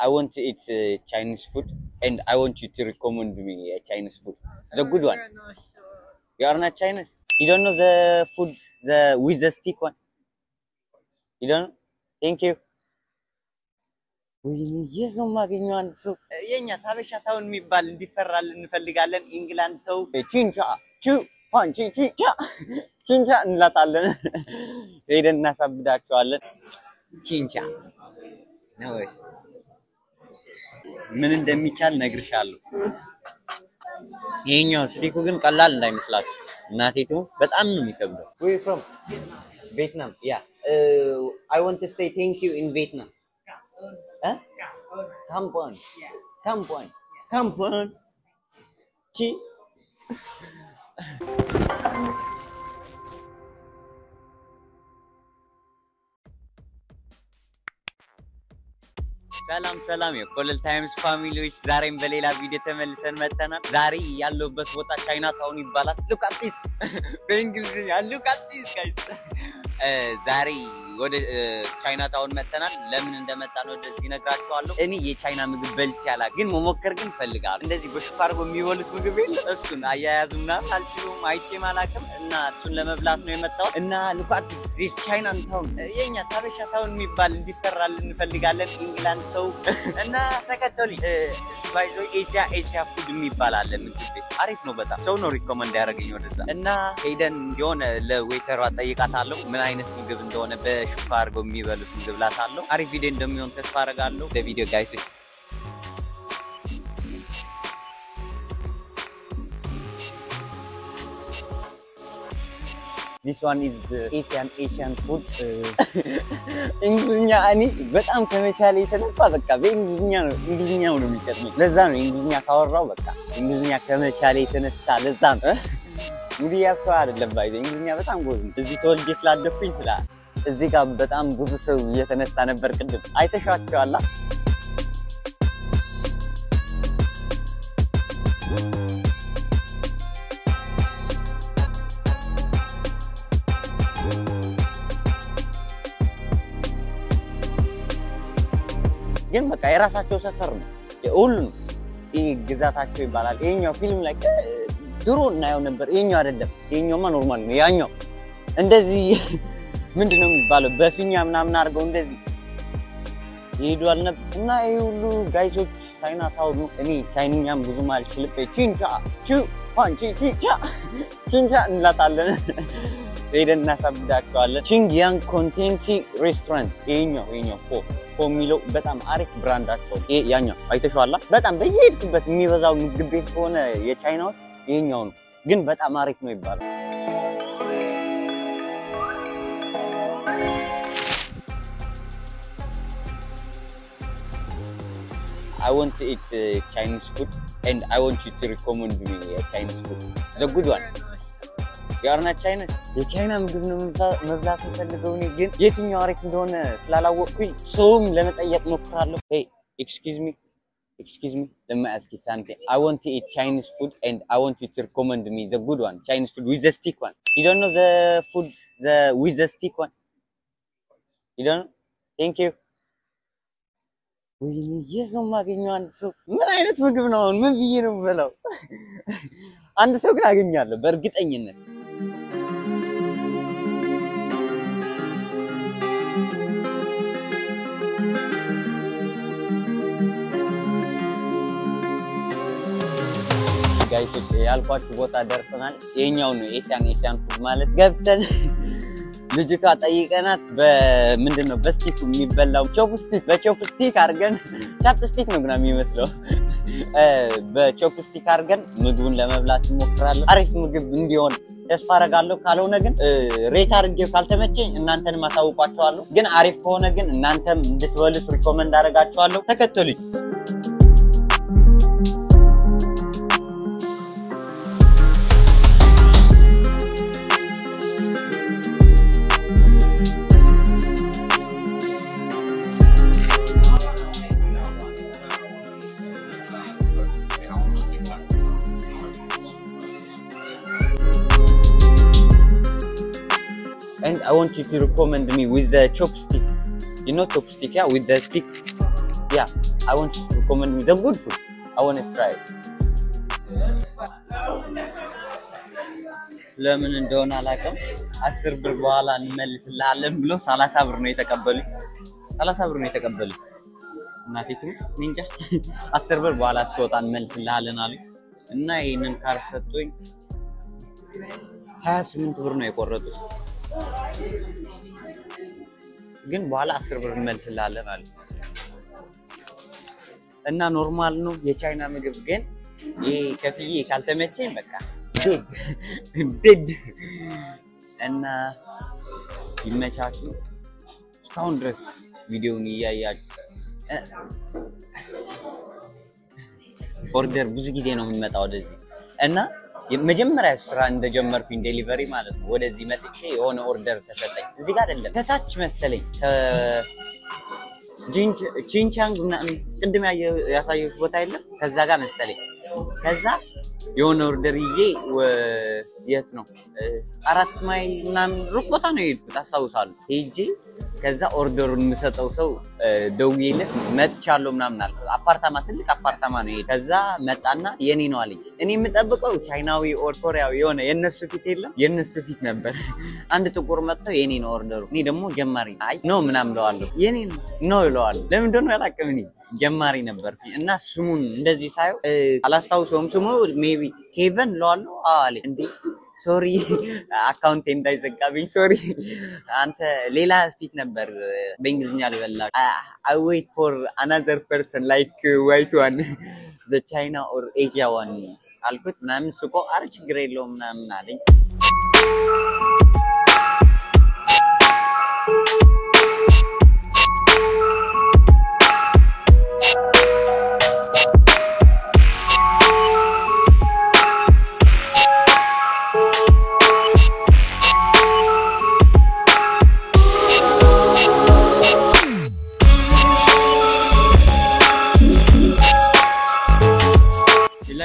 I want to eat uh, Chinese food, and I want you to recommend me a Chinese food, the good one. We're not sure. You are not Chinese. You don't know the food, the with the stick one. You don't know? Thank you. ወይኔ የት ነው የማገኘው? አንድ ሰው የኛ ሀበሻ ታውን የሚባል እንዲሰራልን እንፈልጋለን። ኢንግላንድ ተው ቺንቻ ቹ ፋንቺ ቺንቻ ቺንቻ እንላታለን። ሄደን እናሳብዳቸዋለን። ቺንቻ ነው ወይስ ምን እንደሚቻል ነግርሻለሁ። ይሄኛው ስቲኩ ግን ቀላል እንዳይመስላችሁ። እናቴ በጣም ነው የሚከብደው። ዌር ፍሮም ቪየትናም ያ። አይ ዋንት ቱ ሴይ ቴንክ ዩ ኢን ቪየትናም እ? ካምፖን ካምፖን ካምፖን ቺ ሰላም ሰላም የኮለል Times family ዎች፣ ዛሬም በሌላ ቪዲዮ ተመልሰን መጥተናል። ዛሬ ያለሁበት ቦታ China town ይባላል። look at this በእንግሊዝኛ guys። ዛሬ ወደ China town መጥተናል። ለምን እንደመጣን ወደዚህ እነግራችኋለሁ። እኔ የቻይና ምግብ በልቼ አላውቅም፣ ግን መሞከር ግን እፈልጋለሁ። እንደዚህ በሹካር የሚበሉት ምግብ የለ እሱን አያያዙና ሳልችሉም አይቼም አላውቅም እና እሱን ለመብላት ነው የመጣሁት እና look at this this China town የኛ ሀበሻ town የሚባል እንዲሰራልን እንፈልጋለን ኢንግላንድ ሰው እና ተከተሉኝ። ባይዞ Asia Asia food የሚባል አለ ምግብ ቤት አሪፍ ነው በጣም ሰው ነው recommend ያደረገኝ ወደዛ እና ሄደን የሆነ ለ waiter ዋ ጠይቃታለሁ ምን አይነት ምግብ እንደሆነ በሹካ አድርገው የሚበሉት ምግብ ላታለሁ። አሪፍ ቪዲዮ እንደሚሆን ተስፋ አደርጋለሁ። ለቪዲዮ guys ዲስ ዋን ኢዝ ኤሲያን ኤሽያን ፉድ እንግሊዝኛ እኔ በጣም ከመቻለ የተነሳ በቃ በእንግሊዝኛ ነው እንግሊዝኛ ነው የሚቀጥመኝ። ለዛ ነው እንግሊዝኛ ካወራው በቃ እንግሊዝኛ ከመቻለ የተነሳ ለዛ ነው እንግዲህ ያስተዋ አይደለም ባይ እንግሊዝኛ በጣም ጎዝ ነው። እዚህ ተወልጄ ስላደኩኝ ስላ እዚህ ጋር በጣም ብዙ ሰው እየተነሳ ነበር። ቅድም አይተሻቸዋላ። ግን በቃ የራሳቸው ሰፈር ነው ሁሉ ነው። ይህ ግዛታቸው ይባላል። ይሄኛው ፊልም ላይ ድሮ እናየው ነበር። ይሄኛው አይደለም። ይሄኛውማ normal ነው። ያኛው እንደዚህ ምንድን ነው የሚባለው በፊኛ ምናምን አድርገው እንደዚህ ይሄዱ አልነበር እና ይሄ ሁሉ guys ኦች China Town እኔ ቻይንኛም ብዙም አልችልም። ቺንቻ ቹ ፋንቺ ቺንቻ ቺንቻ እንላታለን። ሄደን እናሳብዳቸዋለን። ቺንግ ያንግ ኮንቴንሲ ሬስቶራንት ይሄኛው ይሄኛው ፎ የሚለው በጣም አሪፍ ብራንዳቸው ይሄ ያኛው አይተሽዋላ። በጣም በየሄድኩበት የሚበዛው ምግብ ቤት ከሆነ የቻይናዎች ይሄኛው ነው፣ ግን በጣም አሪፍ ነው ይባላል። I want to eat uh, Chinese food and I want you to recommend me a Chinese food. The good one. We're not sure. የአርና ቻይናስ የቻይና ምግብ ነው መብላት የምፈልገው እኔ ግን የትኛው አሪፍ እንደሆነ ስላላወቅኩኝ ሰውም ለመጠየቅ ሞክራለሁ። excuse me excuse me let me ask you something I want to eat Chinese food and I want you to recommend me the good one Chinese food with the stick one you don't know the food the with the stick one you don't know thank you ወይኔ የት ነው የማገኘው? አንድ ሰው ምን አይነት ምግብ ነው አሁን? ምን ብዬ ነው የምበላው? አንድ ሰው ግን አገኛለሁ በእርግጠኝነት። guys ኦች ያልኳችሁ ቦታ ደርሰናል። ይሄኛው ነው Asian Asian food ማለት ገብተን ልጅቷ ጠይቀናት በምንድን ነው በ stick የሚበላው chopstick በ chopstick አድርገን chopstick ነው ግና የሚመስለው በ chopstick አድርገን ምግቡን ለመብላት እንሞክራለን። አሪፍ ምግብ እንዲሆን ተስፋ አደርጋለሁ። ካልሆነ ግን rate አድርጌው ካልተመቸኝ እናንተንም አሳውቋቸዋለሁ። ግን አሪፍ ከሆነ ግን እናንተም እንድትበሉት recommend አደርጋቸዋለሁ። ተከተሉኝ። want you to recommend me with the chopstick. You know chopstick, yeah, with the stick. Yeah, I want you to recommend me the good food. I want to try it. ለምን እንደሆነ አላውቅም። አስር ብር በኋላ እንመልስልሃለን ብሎ ሰላሳ ብር ነው የተቀበሉኝ። ሰላሳ ብር ነው የተቀበሉኝ። እናቴ እንጃ። አስር ብር በኋላ ስትወጣ እንመልስልሃለን አሉኝ እና ይህንን ካርድ ሰጡኝ። ሀያ ስምንት ብር ነው የቆረጡት፣ ግን በኋላ አስር ብር እንመልስልሃለን አሉ። እና normal ነው የቻይና ምግብ ግን ይሄ ከፍዬ ካልተመቸኝ በቃ dead እና ይመቻችሁ። እስካሁን ድረስ ቪዲዮውን እያያችሁ order ብዙ ጊዜ ነው የምመጣው ወደዚህ። እና መጀመሪያ ስራ እንደጀመርኩኝ delivery ማለት ነው። ወደዚህ መጥቼ የሆነ order ተሰጠኝ። እዚህ ጋር አይደለም ከታች መሰለኝ ቺንቻንግ ቅድም ያሳየሁሽ ቦታ የለም ከዛ ጋር መሰለኝ። ከዛ የሆነ order ይዤ የት ነው አራት ማይል ምናምን ሩቅ ቦታ ነው የሄድኩት አስታውሳለሁ። ሄጄ ከዛ order ኡን የምሰጠው ሰው ደውዬለት መጥቻለሁ ምናምን አልኩት። አፓርታማ ትልቅ አፓርታማ ነው ከዛ መጣና የኔ ነው አለኝ። እኔ የምጠብቀው ቻይናዊ or ኮሪያዊ የሆነ የእነሱ ፊት የለም የእነሱ ፊት ነበር። አንድ ጥቁር መጥተው የኔ ነው order ኡ። እኔ ደግሞ ጀማሪ አይ no ምናምን እለዋለሁ። የኔ ነው እለዋለሁ። ለምን እንደሆነ አላውቅም። እኔ ጀማሪ ነበር እና ስሙን እንደዚህ ሳየው አላስታውሰውም። ስሙ maybe ኬቨን እለዋለሁ። አዎ አለኝ። እንዴ sorry account ኤ እንዳይዘጋብኝ sorry። አንተ ሌላ ፊት ነበር በእንግሊዝኛ ልበላ I wait for another person like white one the China or Asia one አልኩት ምናምን ስቆ አረ ችግር የለውም ምናምን አለኝ።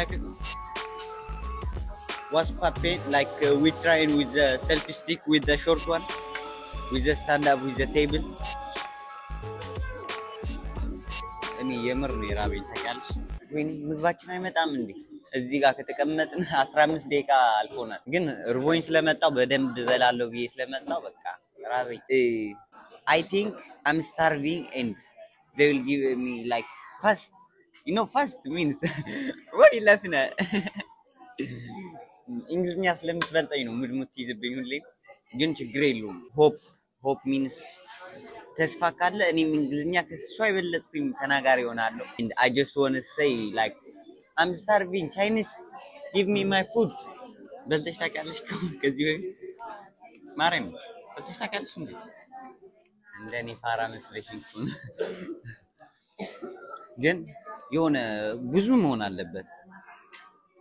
like it? Was puppet like uh, we trying with the selfie stick with the short one, with the stand up with the table. እኔ የምር ነው የራበኝ ታውቂያለሽ። ወይኔ ምግባችን አይመጣም እንዴ? እዚህ ጋር ከተቀመጥን 15 ደቂቃ አልፎናል። ግን እርቦኝ ስለመጣው በደንብ እበላለሁ ብዬ ስለመጣው በቃ ራበኝ። I think I'm starving and they will give me like fast know fast means ወይ ለፍነ እንግሊዝኛ ስለምትበልጠኝ ነው mood የምትይዝብኝ ሁሌ። ግን ችግር የለውም። hope hope means ተስፋ ካለ እኔም እንግሊዝኛ ከሷ የበለጥኩኝ ተናጋሪ ይሆናለሁ። just want to say like I'm starving Chinese give me my food በልተሽ ታውቂያለሽ? ከዚህ በፊት ማርያም በልተሽ ታውቂያለሽ እንዴ? እንደኔ ፋራ ነው። ግን የሆነ ብዙ መሆን አለበት።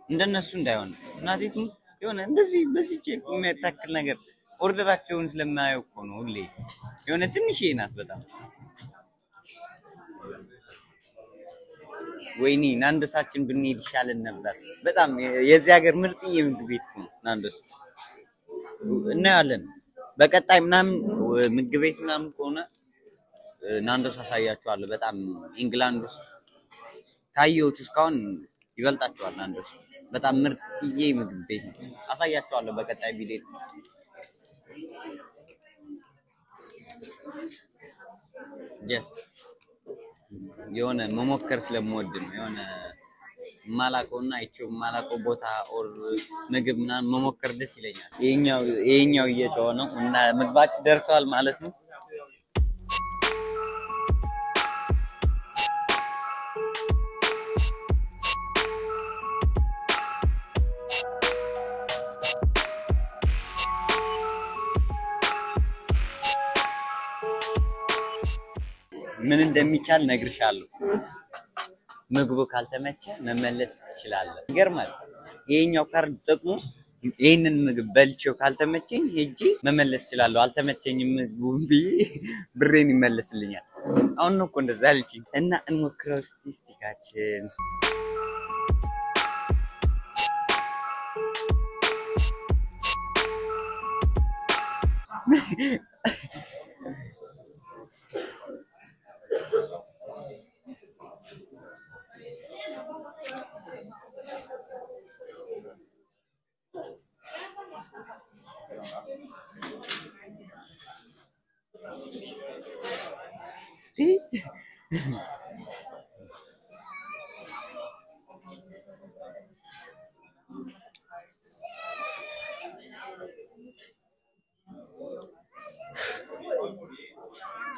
እንደነሱ እንዳይሆን እናቴቱ የሆነ እንደዚህ በዚህ ቼክ የሚያታክል ነገር order ኣቸውን ስለማየው እኮ ነው ሁሌ። የሆነ ትንሽ ናት በጣም። ወይኔ ናንዶሳችን ብንሄድ ይሻልን ነበር። በጣም የዚህ ሀገር ምርጥዬ ምግብ ቤት ነው ናንዶስ። እናያለን በቀጣይ ምናምን ምግብ ቤት ምናምን ከሆነ ናንዶስ አሳያችኋለሁ በጣም ኢንግላንድ ውስጥ ካየሁት እስካሁን ይበልጣቸዋል። ናንዶስ በጣም ምርጥዬ ምግብ ቤት ነው። አሳያቸዋለሁ በቀጣይ ቪዲዮ። የሆነ መሞከር ስለምወድ ነው። የሆነ የማላውቀው እና አይቼው የማላውቀው ቦታ ኦር ምግብ ምናምን መሞከር ደስ ይለኛል። ይሄኛው እየጮኸ ነው እና ምግባችሁ ደርሰዋል ማለት ነው። ምን እንደሚቻል ነግርሻለሁ። ምግቡ ካልተመቸ መመለስ ትችላለህ። ይገርማል። ይሄኛው ካርድ ጥቅሙ ይህንን ምግብ በልቼው ካልተመቸኝ ሄጄ መመለስ እችላለሁ። አልተመቸኝም ምግቡ ብዬ ብሬን ይመለስልኛል። አሁን ነው እኮ እንደዛ አለችኝ እና እንሞክረው እስቲ ስቲካችን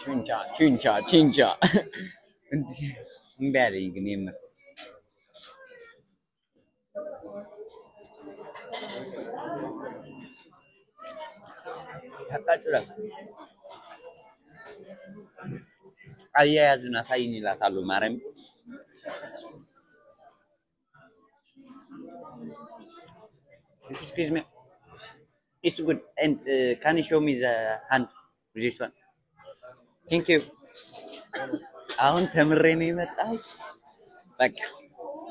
ቹንቻ ቹንቻ ቹንቻ እምቢ አለኝ ግን የምር ያቃጥላል። አያያዙን አሳይኝ እላታለሁ። ማርያም excuse me it's good and uh, can you show me the hand with this one thank you አሁን ተምሬ ነው የመጣሁት። በቃ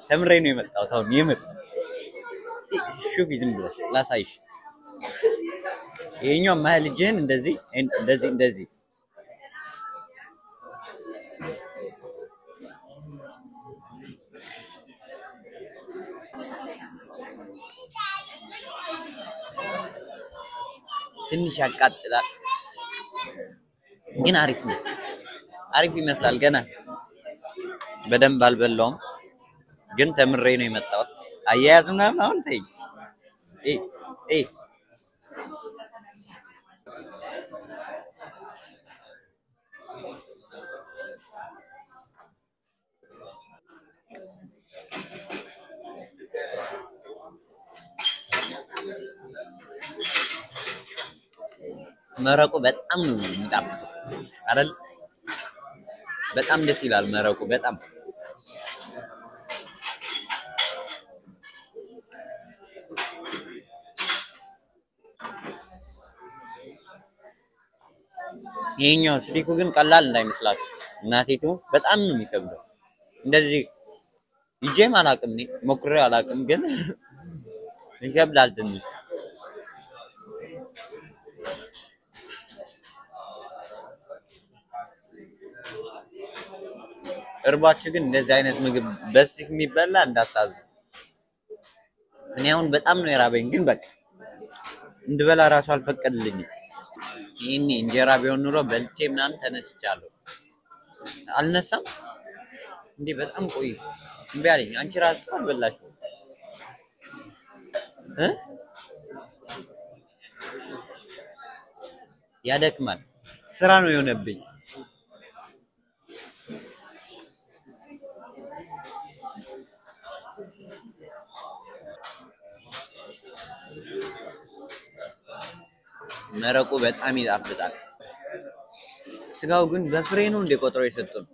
ተምሬ ነው የመጣሁት። አሁን የምር ሹፊ ዝም ብለሽ ላሳይሽ። ይሄኛው መሀል እጅህን እንደዚህ እንደዚህ እንደዚህ ትንሽ ያቃጥላል፣ ግን አሪፍ ነው። አሪፍ ይመስላል። ገና በደንብ አልበላውም፣ ግን ተምሬ ነው የመጣሁት። አያያዝ ምናምን አሁን ተይ እ መረቁ በጣም ነው የሚጣፍጠው አይደል? በጣም ደስ ይላል መረቁ በጣም ይሄኛው ስቲኩ ግን ቀላል እንዳይመስላችሁ እናቴቱ በጣም ነው የሚከብደው። እንደዚህ ይዤም አላውቅም እኔ ሞክሬው አላውቅም፣ ግን ይከብዳል ትንሽ እርባችሁ ግን እንደዚህ አይነት ምግብ በስቲክ የሚበላ እንዳታዙ። እኔ አሁን በጣም ነው የራበኝ፣ ግን በቃ እንድበላ እራሱ አልፈቀድልኝም። ይህኔ እንጀራ ቢሆን ኑሮ በልቼ ምናምን ተነስቻለሁ። አልነሳም እንዴ በጣም ቆይ እምቢ አለኝ። አንቺ ራሱ አልበላሽም እ ያደክማል። ስራ ነው የሆነብኝ። መረቁ በጣም ይጣፍጣል። ስጋው ግን በፍሬ ነው እንደ ቆጥሮ የሰጡን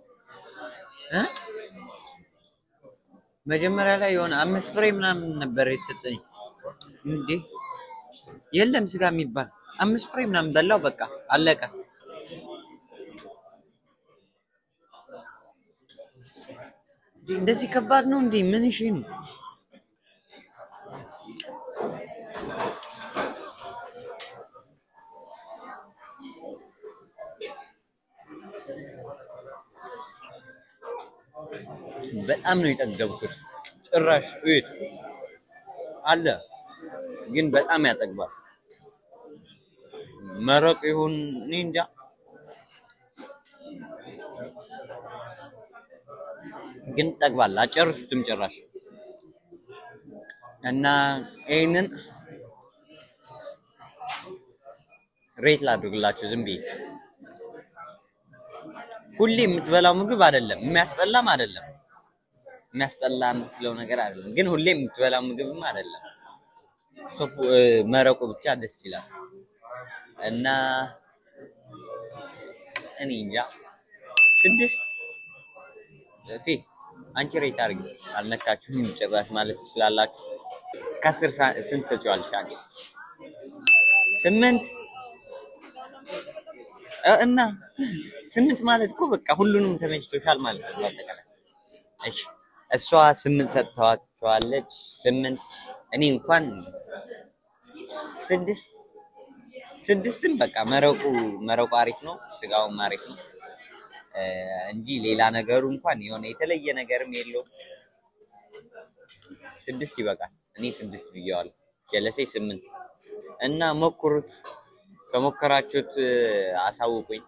መጀመሪያ ላይ የሆነ አምስት ፍሬ ምናምን ነበር የተሰጠኝ። እንዴ የለም ስጋ የሚባል አምስት ፍሬ ምናምን በላው፣ በቃ አለቀ። እንደዚህ ከባድ ነው እንዴ? ምን እሺ ነው በጣም ነው የጠገብኩት። ጭራሽ እዩት አለ ግን በጣም ያጠግባል። መረቅ ይሁን እኔ እንጃ። ግን ጠግባል፣ አጨርሱትም ጭራሽ እና ይህንን ሬት ላድርግላችሁ ዝም ብዬ። ሁሌ የምትበላው ምግብ አይደለም፣ የሚያስጠላም አይደለም የሚያስጠላ የምትለው ነገር አይደለም፣ ግን ሁሌ የምትበላው ምግብም አይደለም። ሶፉ መረቁ ብቻ ደስ ይላል እና እኔ እንጃ ስድስት ፊ አንቺ ሬት አድርጊ። አልነካችሁም ጭራሽ ማለት ትችላላችሁ። ከአስር ስንት ሰጪዋለሽ አንቺ? ስምንት እና ስምንት ማለት እኮ በቃ ሁሉንም ተመችቶሻል ማለት ነው እሺ እሷ ስምንት ሰጥተዋቸዋለች። ስምንት እኔ እንኳን ስድስት ስድስትም በቃ መረቁ መረቁ አሪፍ ነው፣ ስጋውም አሪፍ ነው እንጂ ሌላ ነገሩ እንኳን የሆነ የተለየ ነገርም የለውም። ስድስት ይበቃል። እኔ ስድስት ብየዋለሁ። ጀለሴ ስምንት እና ሞክሩት። ከሞከራችሁት አሳውቁኝ።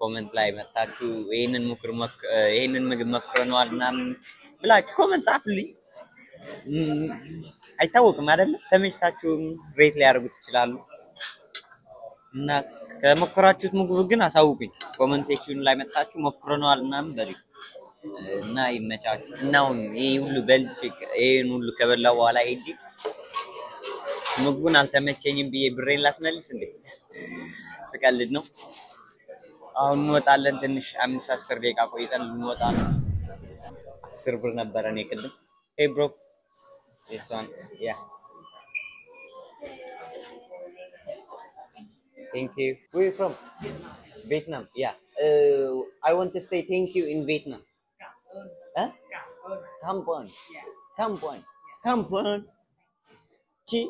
comment ላይ መጥታችሁ ይህንን ምግብ ሞክረነዋል ምናምን ብላችሁ comment ጻፉልኝ። አይታወቅም አይደለም ተመችታችሁም rate ሊያደርጉት ይችላሉ። እና ከሞከራችሁት ምግብ ግን አሳውቁኝ። comment section ኑ ላይ መጣችሁ ሞክረነዋል ምናምን በሉኝ እና ይመቻችሁ። እና አሁን ይህ ሁሉ በልቼ ይህን ሁሉ ከበላው በኋላ ሄጂ ምግቡን አልተመቸኝም ብዬ ብሬን ላስመልስ እንዴ? ስቀልድ ነው። አሁን እንወጣለን። ትንሽ አምስት አስር ደቂቃ ቆይተን ልንወጣ አስር ብር ነበረን የቅድም። ሄይ ብሮ this one yeah thank you where you from vietnam yeah uh, i want to say thank you in vietnam huh kampon kampon kampon ki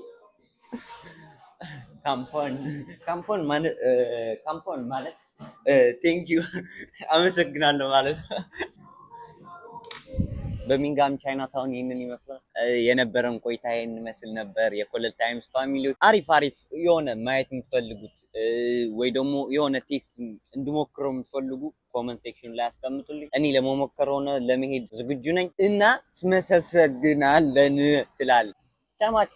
ካምፖን ካምፖን ማለት ካምፖን ማለት ቴንክ ዩ አመሰግናለሁ ማለት ነው። በሚንጋም ቻይና ታውን ይህንን ይመስላል የነበረን ቆይታ ይህን ይመስል ነበር። የኮለል ታይምስ ፋሚሊዎች አሪፍ አሪፍ የሆነ ማየት የምትፈልጉት ወይ ደግሞ የሆነ taste እንድሞክረው የምትፈልጉ comment section ላይ አስቀምጡልኝ። እኔ ለመሞከር ሆነ ለመሄድ ዝግጁ ነኝ እና እናመሰግናለን ትላለች ቻማች